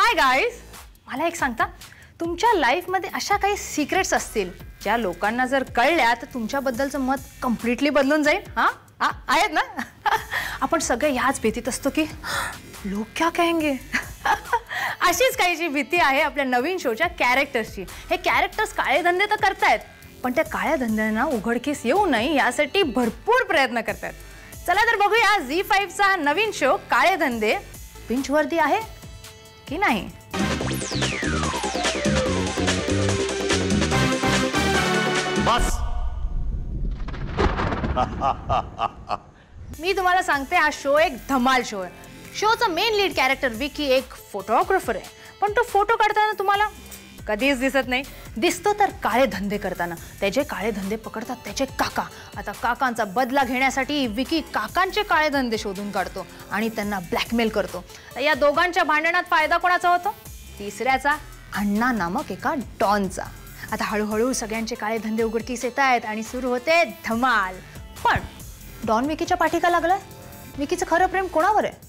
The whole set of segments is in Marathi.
हाय गाईज मला एक सांगता तुमच्या लाईफमध्ये अशा काही सिक्रेट्स असतील ज्या लोकांना जर कळल्या तर तुमच्याबद्दलचं मत कम्प्लिटली बदलून जाईल. हां? आहेत ना? आपण सगळे ह्याच भीतीत असतो की लोक क्या कहेंगे? अशीच काहीची भीती आहे आपल्या नवीन शोच्या कॅरेक्टर्सची हे कॅरेक्टर्स काळे धंदे तर करतायत पण त्या काळ्या धंद्यांना उघडकीस येऊ नये यासाठी भरपूर प्रयत्न करतात चला तर बघूया झी फाईव्हचा नवीन शो काळे धंदे. पिंचवरती आहे. की नाही. बस. मी तुम्हाला सांगते हा शो एक धमाल शो आहे. शोचा मेन लीड कॅरेक्टर विकी एक फोटोग्राफर आहे. पण तो फोटो काढताना तुम्हाला कधीच दिसत नाही. दिसतो तर काळे धंदे करताना. त्याचे काळे धंदे पकडतात त्याचे काका. आता काकांचा बदला घेण्यासाठी विकी काकांचे काळे धंदे शोधून काढतो आणि त्यांना ब्लॅकमेल करतो. या दोघांच्या भांडणात फायदा कोणाचा होतो? तिसऱ्याचा अण्णा नामक एका डॉनचा. आता हळूहळू सगळ्यांचे काळे धंदे उघडकीस येत आहेत आणि सुरू होते धमाल. पण डॉन विकीच्या पाठीका लागलाय? विकीचं खरं प्रेम कोणावर आहे?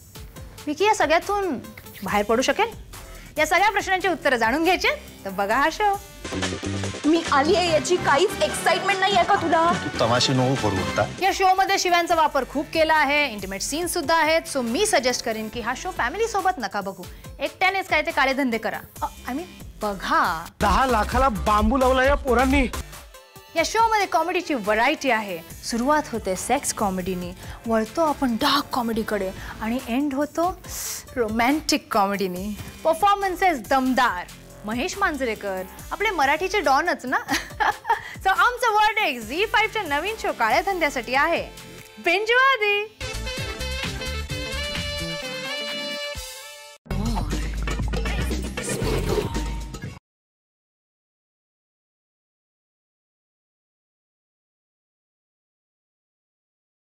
विकी या सगळ्यातून बाहेर पडू शकेल? या सगळ्या प्रश्नांची उत्तरं जाणून घ्यायचे. तर बघा हा शो मी आली आहे याची काहीच एक्साइटमेंट नाही आहे का तुला? तमाशे नको करू आता. या शो मध्ये शिव्यांचा वापर खूप केला आहे. इंटिमेट सीन सुद्धा आहेत. सो मी सजेस्ट करेन की हा शो फॅमिली सोबत नका बघू. एकट्यानेच काय ते काळे धंदे करा. आय मीन बघा. दहा लाखाला बांबू लावला या पोरांनी. या शो मध्ये कॉमेडीची व्हरायटी आहे. सुरुवात होते सेक्स कॉमेडीनी वळतो आपण डार्क कॉमेडीकडे आणि एंड होतो रोमॅन्टिक कॉमेडीनी परफॉर्मन्सेस दमदार. महेश मांजरेकर आपले मराठीचे डॉनच ना? सो आमचं वर्ड एक झी फाईव्हच्या नवीन शो काळ्या धंद्यासाठी आहे. बेंजवादी